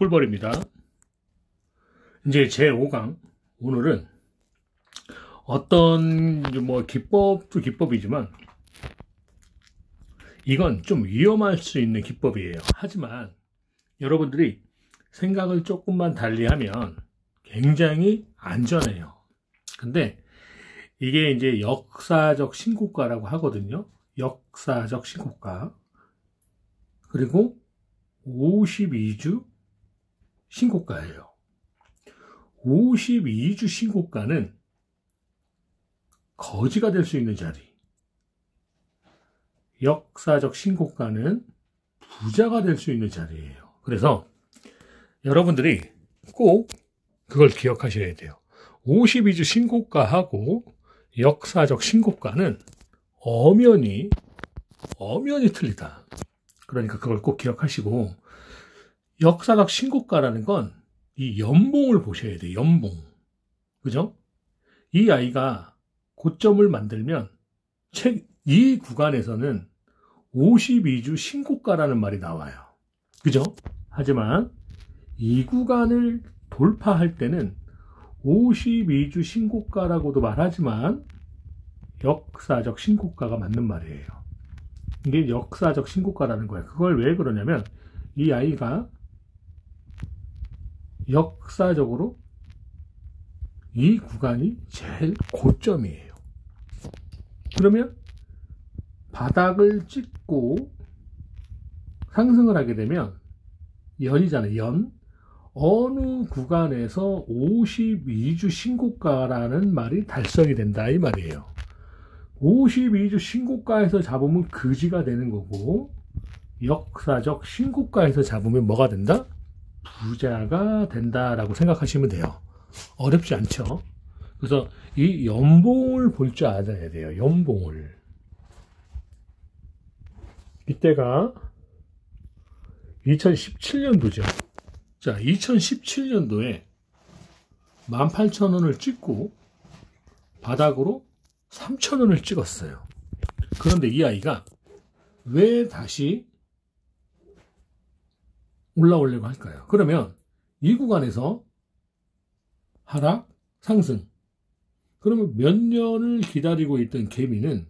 꿀벌입니다. 이제 제5강 오늘은 어떤 뭐 기법도 기법이지만 이건 좀 위험할 수 있는 기법이에요. 하지만 여러분들이 생각을 조금만 달리하면 굉장히 안전해요. 근데 이게 이제 역사적 신고가라고 하거든요. 역사적 신고가. 그리고 52주 신고가예요. 52주 신고가는 거지가 될 수 있는 자리. 역사적 신고가는 부자가 될 수 있는 자리예요. 그래서 여러분들이 꼭 그걸 기억하셔야 돼요. 52주 신고가하고 역사적 신고가는 엄연히 엄연히 틀리다. 그러니까 그걸 꼭 기억하시고 역사적 신고가라는 건 이 연봉을 보셔야 돼요. 연봉. 그죠? 이 아이가 고점을 만들면 책, 이 구간에서는 52주 신고가라는 말이 나와요. 그죠? 하지만 이 구간을 돌파할 때는 52주 신고가라고도 말하지만 역사적 신고가가 맞는 말이에요. 이게 역사적 신고가라는 거예요. 그걸 왜 그러냐면 이 아이가 역사적으로 이 구간이 제일 고점이에요. 그러면 바닥을 찍고 상승을 하게 되면 연이잖아요. 연. 어느 구간에서 52주 신고가라는 말이 달성이 된다 이 말이에요. 52주 신고가에서 잡으면 그지가 되는 거고 역사적 신고가에서 잡으면 뭐가 된다? 부자가 된다라고 생각하시면 돼요. 어렵지 않죠? 그래서 이 연봉을 볼 줄 알아야 돼요. 연봉을. 이때가 2017년도죠. 자, 2017년도에 18,000원을 찍고 바닥으로 3,000원을 찍었어요. 그런데 이 아이가 왜 다시 올라오려고 할까요? 그러면 이 구간에서 하락, 상승. 그러면 몇 년을 기다리고 있던 개미는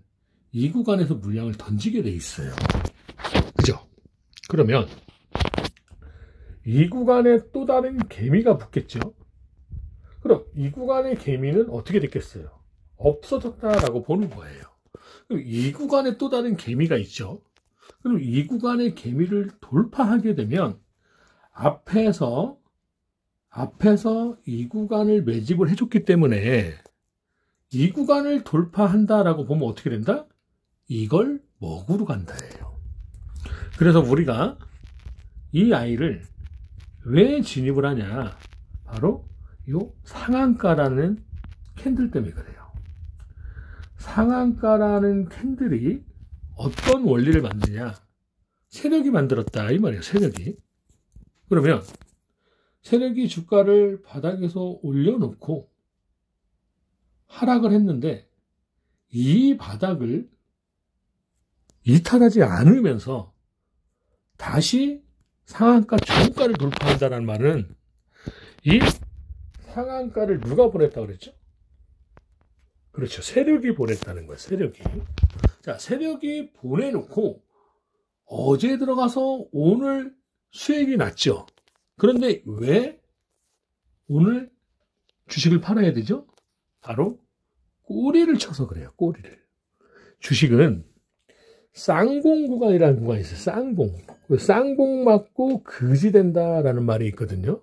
이 구간에서 물량을 던지게 돼 있어요. 그죠? 그러면 이 구간에 또 다른 개미가 붙겠죠? 그럼 이 구간의 개미는 어떻게 됐겠어요? 없어졌다라고 보는 거예요. 그럼 이 구간에 또 다른 개미가 있죠? 그럼 이 구간의 개미를 돌파하게 되면 앞에서 앞에서 이 구간을 매집을 해줬기 때문에 이 구간을 돌파한다라고 보면 어떻게 된다? 이걸 먹으러 간다예요. 그래서 우리가 이 아이를 왜 진입을 하냐? 바로 요 상한가라는 캔들 때문에 그래요. 상한가라는 캔들이 어떤 원리를 만드냐? 세력이 만들었다 이 말이에요. 세력이. 그러면 세력이 주가를 바닥에서 올려놓고 하락을 했는데 이 바닥을 이탈하지 않으면서 다시 상한가 종가를 돌파한다는 말은 이 상한가를 누가 보냈다 그랬죠? 그렇죠. 세력이 보냈다는 거예요. 세력이. 자, 세력이 보내놓고 어제 들어가서 오늘 수익이 났죠. 그런데 왜 오늘 주식을 팔아야 되죠? 바로 꼬리를 쳐서 그래요. 꼬리를. 주식은 쌍봉 구간이라는 구간이 있어요. 쌍봉. 그 쌍봉 맞고 그지 된다라는 말이 있거든요.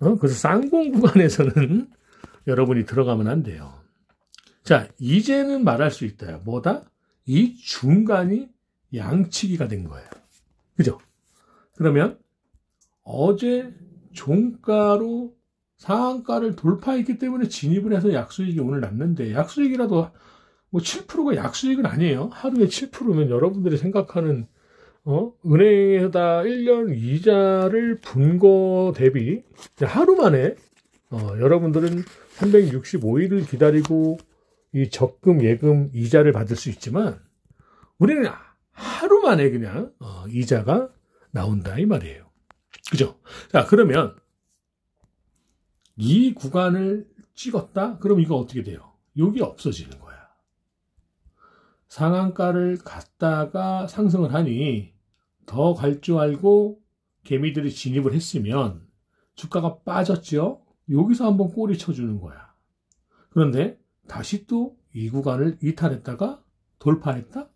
어? 그래서 쌍봉 구간에서는 여러분이 들어가면 안 돼요. 자, 이제는 말할 수 있다. 뭐다? 이 중간이 양치기가 된 거예요. 그죠? 그러면 어제 종가로 상한가를 돌파했기 때문에 진입을 해서 약수익이 오늘 났는데 약수익이라도 뭐 7%가 약수익은 아니에요. 하루에 7%면 여러분들이 생각하는 어? 은행에다 1년 이자를 분 거 대비 하루 만에 어, 여러분들은 365일을 기다리고 이 적금, 예금, 이자를 받을 수 있지만 우리는 하루 만에 그냥 어, 이자가 나온다 이 말이에요. 그죠? 자, 그러면 이 구간을 찍었다? 그럼 이거 어떻게 돼요? 여기 없어지는 거야. 상한가를 갔다가 상승을 하니 더 갈 줄 알고 개미들이 진입을 했으면 주가가 빠졌죠? 여기서 한번 꼬리 쳐주는 거야. 그런데 다시 또 이 구간을 이탈했다가 돌파했다?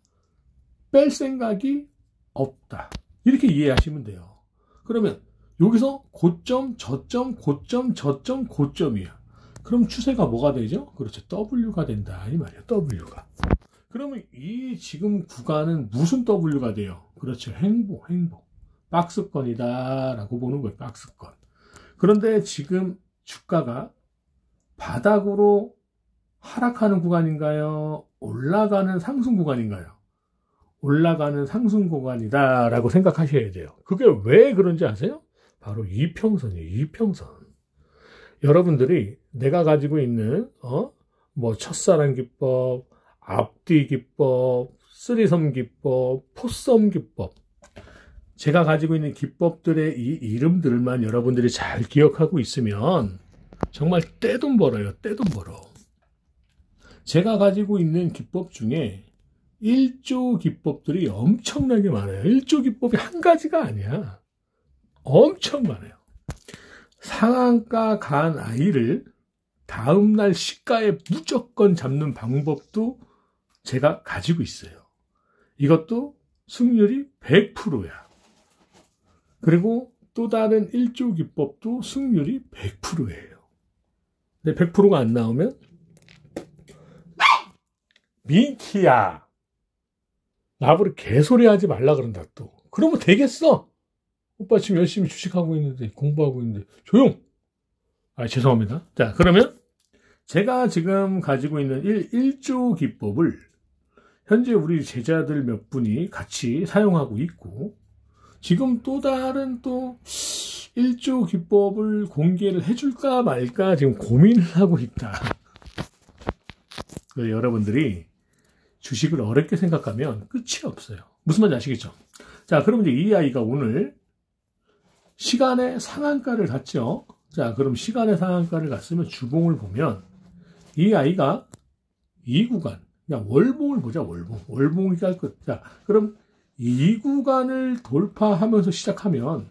뺄 생각이 없다. 이렇게 이해하시면 돼요. 그러면 여기서 고점, 저점, 고점, 저점, 고점이야. 그럼 추세가 뭐가 되죠? 그렇죠. W가 된다. 이 말이야. W가. 그러면 이 지금 구간은 무슨 W가 돼요? 그렇죠. 행보, 행보. 박스권이다. 라고 보는 거예요. 박스권. 그런데 지금 주가가 바닥으로 하락하는 구간인가요? 올라가는 상승 구간인가요? 올라가는 상승 구간이다 라고 생각하셔야 돼요. 그게 왜 그런지 아세요? 바로 이평선이에요. 이평선. 여러분들이 내가 가지고 있는 어? 뭐 첫사랑 기법, 앞뒤 기법, 쓰리섬 기법, 포섬 기법 제가 가지고 있는 기법들의 이 이름들만 여러분들이 잘 기억하고 있으면 정말 떼돈 벌어요. 떼돈 벌어. 제가 가지고 있는 기법 중에 1조 기법들이 엄청나게 많아요. 1조 기법이 한 가지가 아니야. 엄청 많아요. 상한가 간 아이를 다음날 시가에 무조건 잡는 방법도 제가 가지고 있어요. 이것도 승률이 100%야. 그리고 또 다른 1조 기법도 승률이 100%예요. 근데 100%가 안 나오면 민키야 나보고 개소리 하지 말라 그런다 또. 그러면 되겠어. 오빠 지금 열심히 주식하고 있는데 공부하고 있는데 조용. 아 죄송합니다. 자 그러면 제가 지금 가지고 있는 1, 1조 기법을 현재 우리 제자들 몇 분이 같이 사용하고 있고 지금 또 다른 또 1조 기법을 공개를 해줄까 말까 지금 고민을 하고 있다. 여러분들이 주식을 어렵게 생각하면 끝이 없어요. 무슨 말인지 아시겠죠? 자, 그럼 이제 이 아이가 오늘 시간의 상한가를 갔죠. 자, 그럼 시간의 상한가를 갔으면 주봉을 보면 이 아이가 이 구간, 그냥 월봉을 보자, 월봉. 월봉이 깔 것. 자, 그럼 이 구간을 돌파하면서 시작하면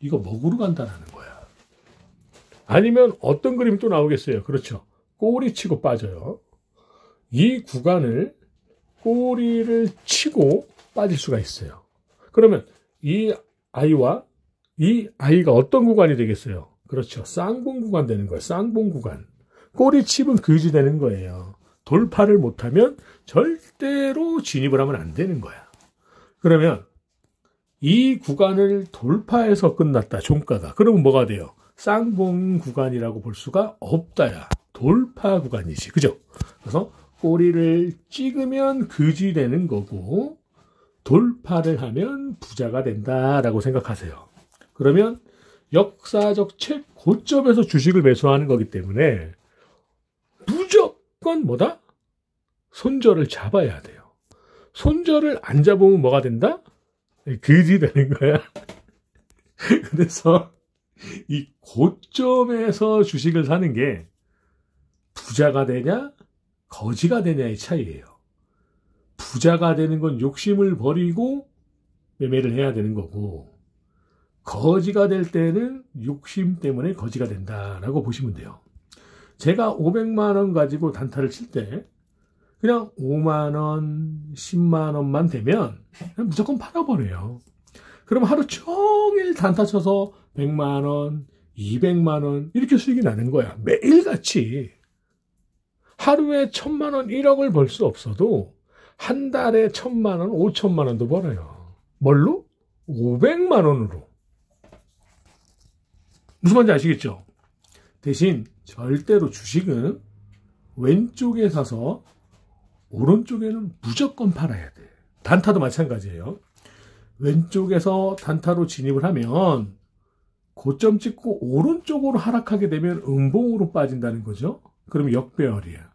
이거 먹으러 간다라는 거야. 아니면 어떤 그림이 또 나오겠어요. 그렇죠. 꼬리 치고 빠져요. 이 구간을 꼬리를 치고 빠질 수가 있어요. 그러면 이 아이와 이 아이가 어떤 구간이 되겠어요? 그렇죠. 쌍봉 구간 되는 거예요. 쌍봉 구간. 꼬리 칩은 그지 되는 거예요. 돌파를 못하면 절대로 진입을 하면 안 되는 거야. 그러면 이 구간을 돌파해서 끝났다. 종가가. 그러면 뭐가 돼요? 쌍봉 구간이라고 볼 수가 없다야. 돌파 구간이지. 그죠? 그래서 꼬리를 찍으면 그지 되는 거고 돌파를 하면 부자가 된다라고 생각하세요. 그러면 역사적 최고점에서 주식을 매수하는 거기 때문에 무조건 뭐다? 손절을 잡아야 돼요. 손절을 안 잡으면 뭐가 된다? 그지 되는 거야. 그래서 이 고점에서 주식을 사는 게 부자가 되냐? 거지가 되냐의 차이예요. 부자가 되는 건 욕심을 버리고 매매를 해야 되는 거고 거지가 될 때는 욕심 때문에 거지가 된다라고 보시면 돼요. 제가 500만 원 가지고 단타를 칠 때 그냥 5만 원, 10만 원만 되면 무조건 팔아버려요. 그럼 하루 종일 단타 쳐서 100만 원, 200만 원 이렇게 수익이 나는 거야. 매일같이. 하루에 천만 원, 1억을 벌 수 없어도 한 달에 천만 원, 오천만 원도 벌어요. 뭘로? 500만 원으로. 무슨 말인지 아시겠죠? 대신 절대로 주식은 왼쪽에 사서 오른쪽에는 무조건 팔아야 돼. 단타도 마찬가지예요. 왼쪽에서 단타로 진입을 하면 고점 찍고 오른쪽으로 하락하게 되면 음봉으로 빠진다는 거죠. 그러면 역배열이야.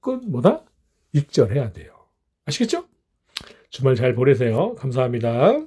무조건 뭐다? 익절해야 돼요. 아시겠죠? 주말 잘 보내세요. 감사합니다.